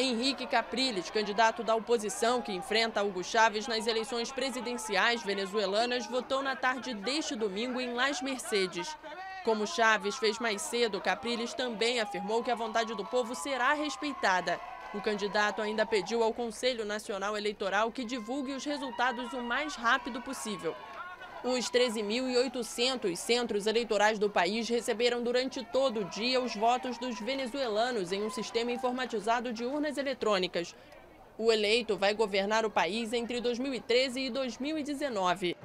Henrique Capriles, candidato da oposição que enfrenta Hugo Chávez nas eleições presidenciais venezuelanas, votou na tarde deste domingo em Las Mercedes. Como Chávez fez mais cedo, Capriles também afirmou que a vontade do povo será respeitada. O candidato ainda pediu ao Conselho Nacional Eleitoral que divulgue os resultados o mais rápido possível. Os 13.800 centros eleitorais do país receberam durante todo o dia os votos dos venezuelanos em um sistema informatizado de urnas eletrônicas. O eleito vai governar o país entre 2013 e 2019.